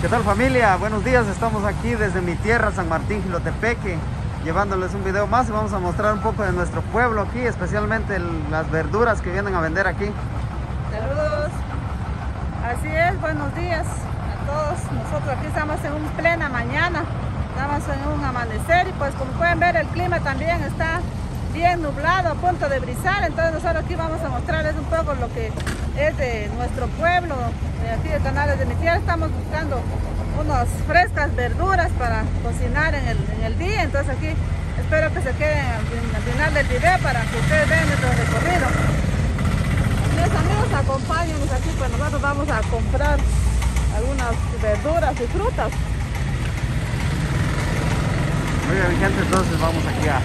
¿Qué tal familia? Buenos días, estamos aquí desde mi tierra, San Martín, Gilotepeque, llevándoles un video más y vamos a mostrar un poco de nuestro pueblo aquí, especialmente las verduras que vienen a vender aquí. Saludos, así es, buenos días a todos. Nosotros aquí estamos en un plena mañana, estamos en un amanecer y pues como pueden ver el clima también está bien nublado, a punto de brisar, entonces nosotros aquí vamos a mostrarles un poco lo que es de nuestro pueblo, de aquí de Canales de mi estamos buscando unas frescas verduras para cocinar en el, día, entonces aquí espero que se queden al, final del video para que ustedes vean nuestro recorrido. Mis amigos, acompáñenos aquí, pues nosotros vamos a comprar algunas verduras y frutas. Muy bien, gente, entonces vamos aquí a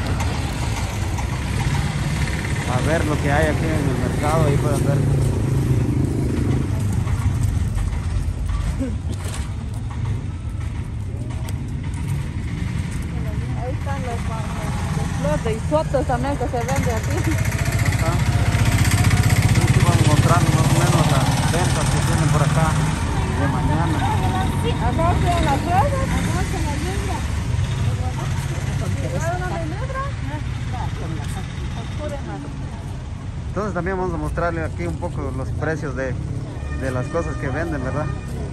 a ver lo que hay aquí en el mercado, ahí pueden ver. Ahí están los, de isotos también que se venden aquí. Ajá. Aquí vamos mostrando más o menos las ventas que tienen por acá de mañana. Acá tienen las flores. Acá se las ¿Hay una de negra? Entonces también vamos a mostrarle aquí un poco los precios de, las cosas que venden, ¿verdad?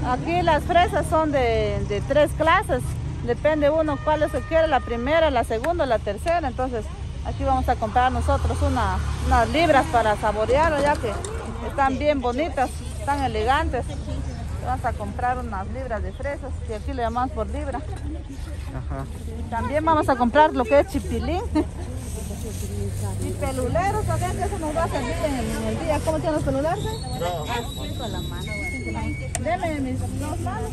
Aquí las fresas son de, tres clases. Depende uno cuál se quiere, la primera, la segunda, la tercera. Entonces aquí vamos a comprar nosotros unas libras para saborear, ya que están bien bonitas, están elegantes. Vamos a comprar unas libras de fresas, que aquí le llamamos por libra. también vamos a comprar lo que es chipilín. Y peluleros también, que eso nos va a servir en el, día. ¿Cómo tienen los peluleros? Así con la mano. Deme mis dos manos.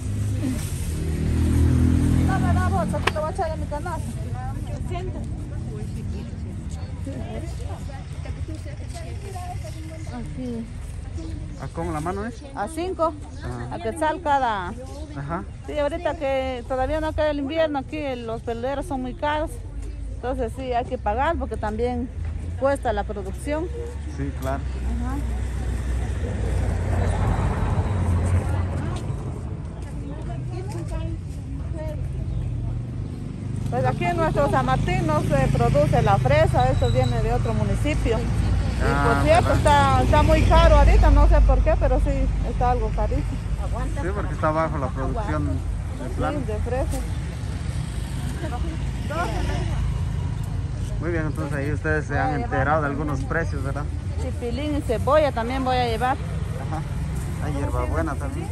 A mi canasta. Siente. Así. ¿A cómo la mano es? A cinco. A que sal cada. Ajá. Sí, ahorita que todavía no cae el invierno, aquí los peluleros son muy caros. Entonces sí, hay que pagar porque también cuesta la producción. Sí, claro. Pues aquí en nuestro San Martín no se produce la fresa, esto viene de otro municipio. y por ah, cierto, está, está, muy caro ahorita, no sé por qué, pero sí, está algo carísimo. Sí, porque está bajo la producción de Sí, de fresa. Muy bien, entonces ahí ustedes se han enterado de algunos precios, ¿verdad? Chipilín y cebolla también voy a llevar. Ajá. Hay hierbabuena también.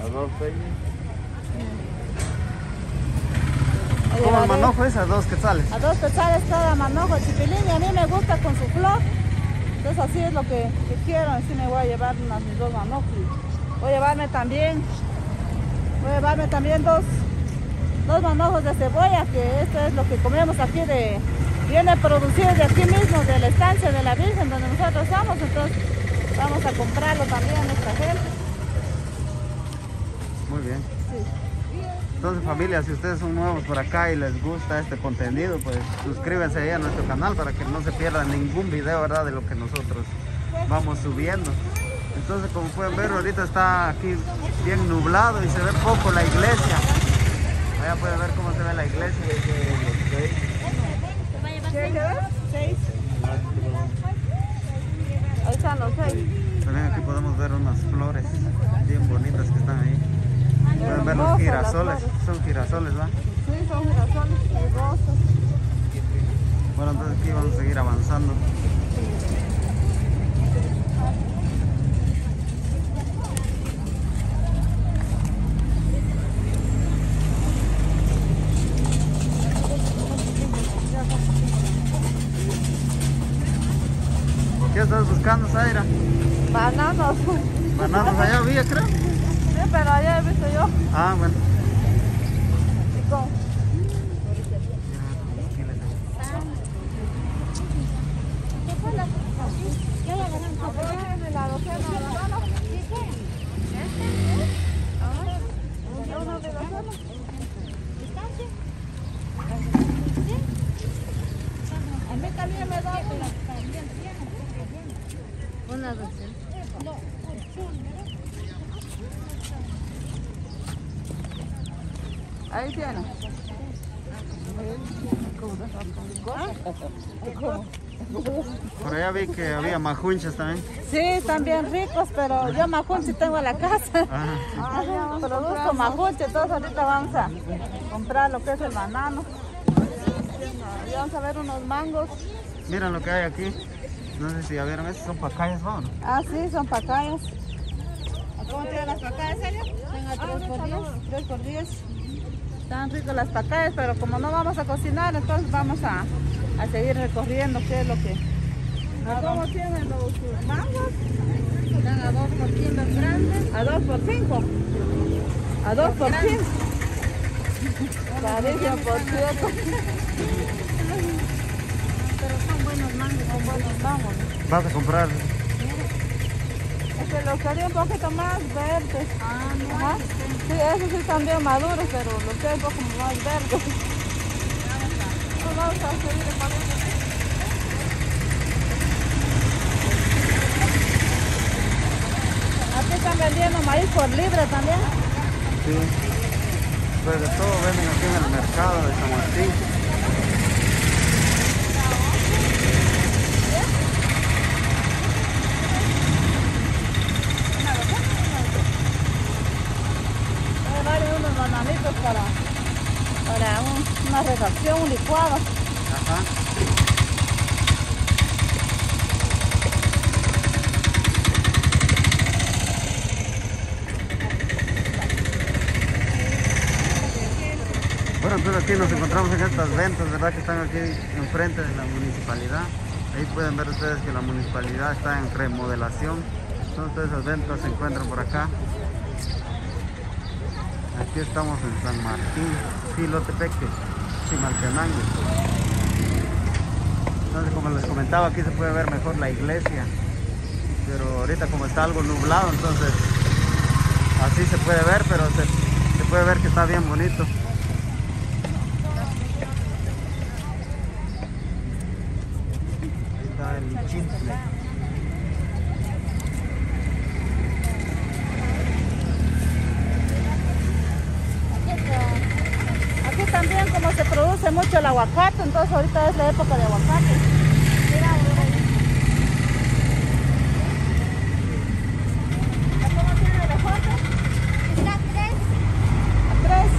A dos ¿Cómo el manojo es? ¿A dos quetzales? A dos quetzales cada manojo chipilín y a mí me gusta con su flor. Entonces así es lo que, quiero, así me voy a llevar unas mis dos manojos. Voy a llevarme también, voy a llevarme también dos, dos manojos de cebolla, que esto es lo que comemos aquí de, viene producido de aquí mismo, de la estancia de la Virgen, donde nosotros estamos, entonces vamos a comprarlo también a nuestra gente. Muy bien. Entonces familia, si ustedes son nuevos por acá y les gusta este contenido, pues suscríbanse ahí a nuestro canal para que no se pierdan ningún video, ¿verdad? De lo que nosotros vamos subiendo. Entonces como pueden ver, ahorita está aquí bien nublado y se ve poco la iglesia. Allá pueden ver cómo se ve la iglesia. Seis. Ahí están los seis. También aquí podemos ver unas flores bien bonitas que están ahí. Pueden ver los girasoles. Son girasoles, ¿va? Sí, son girasoles y rosas. Bueno, entonces aquí vamos a seguir avanzando. ¿Qué estás buscando, Zaira? Bananos. Bananos allá había, creo. Sí, pero allá he visto yo. Ah, bueno. ¿Y cómo? la docena Ahí tiene. Por allá vi que había majunches también. Sí, están bien ricos, pero yo majunche tengo en la casa. Ajá. Produzco majunche, entonces ahorita vamos a comprar lo que es el banano. Y vamos a ver unos mangos. Miren lo que hay aquí. No sé si ya vieron, estos son pacayas, ¿no? Ah, sí, son pacayas. ¿Cómo tienen las pacayas, serio? Ven a 3 por 10. 3 por 10. Están ricas las pacayas, pero como no vamos a cocinar, entonces vamos a, a seguir recorriendo qué es lo que... ¿Cómo tienen los mangos? Están a 2 por 100 los grandes. ¿A 2 por 5? ¿A 2 por 5? Carísimo, por cierto. Pero son buenos mangos. Son buenos mangos. Vas a comprar. Que los quería un poquito más verdes. Ah, no. Sí, esos sí están bien maduros, pero los que un poco más verdes. Vamos a seguir. Aquí están vendiendo maíz por libre también. Sí. Pues de todo venden aquí en el mercado de San Martín. Hay varios unos bananitos para, para un licuado. Ajá. Bueno, entonces aquí nos encontramos en estas ventas, ¿verdad? Que están aquí enfrente de la municipalidad. Ahí pueden ver ustedes que la municipalidad está en remodelación. Entonces todas esas ventas se encuentran por acá. Aquí estamos en San Martín, Filotepeque, Chimaltenango. Entonces, como les comentaba, aquí se puede ver mejor la iglesia. Pero ahorita como está algo nublado, entonces así se puede ver, pero se, puede ver que está bien bonito. Ahí está el chintle. Aquí también como se produce mucho el aguacate, entonces ahorita es la época de aguacate. Mira, mira ahí. ¿Cómo tiene el ejote? Está 3. A tres.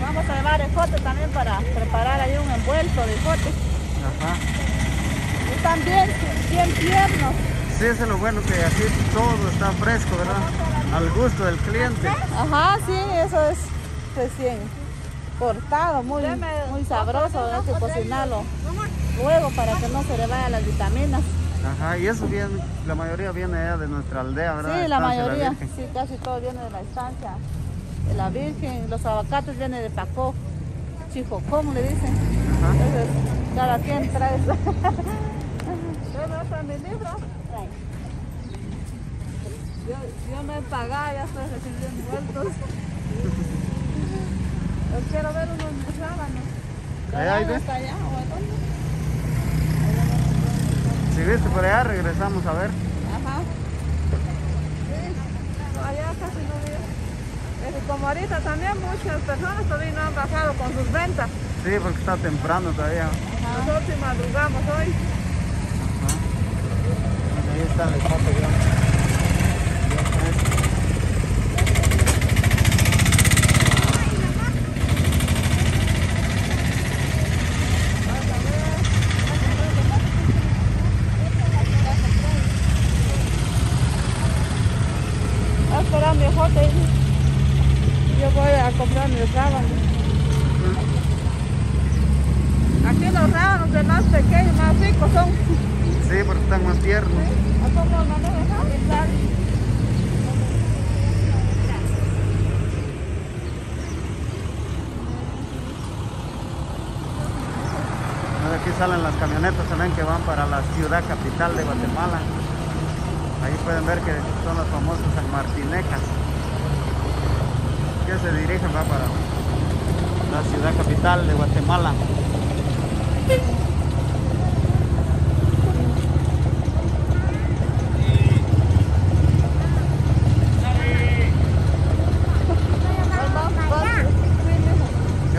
Vamos a llevar ejote también para preparar ahí un envuelto de ejote. Ajá. Y bien, bien tiernos. Sí, eso es lo bueno que aquí todo está fresco, ¿verdad? Al gusto del cliente. Ajá, sí, eso es recién cortado, muy, muy sabroso, hay que cocinarlo luego para que no se le vayan las vitaminas. Ajá, y eso viene, la mayoría viene de nuestra aldea, ¿verdad? Sí, la Estancia mayoría, sí, casi todo viene de la estancia de la Virgen, los aguacates vienen de Pacó, Chijocón le dicen. Ajá. Entonces, cada quien trae eso. ¿Dónde está mi libro? Yo, yo me he pagado, ya estoy recibiendo vueltos. Yo quiero ver unos rábanos. Allá hay, ¿ve? ¿Hasta allá o a dónde? Si viste por allá, regresamos a ver. Ajá. Sí, allá casi no veo. Que como ahorita también muchas personas todavía no han bajado con sus ventas. Sí, porque está temprano todavía. Nosotros sí madrugamos hoy. Ajá. Ahí está el ya. Ya fresco. Voy a esperar mi ejote. hijo. Yo voy a comprar mis rábanos. Aquí los rábanos de más pequeños, más ricos. Sí, porque están más tiernos. Aquí salen las camionetas también que van para la ciudad capital de Guatemala. Ahí pueden ver que son los famosos sanmartinecas. Que se dirigen va para la ciudad capital de Guatemala.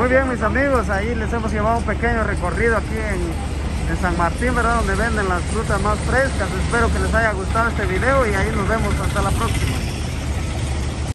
Muy bien, mis amigos, ahí les hemos llevado un pequeño recorrido aquí en, San Martín, ¿verdad? Donde venden las frutas más frescas. Espero que les haya gustado este video y ahí nos vemos hasta la próxima.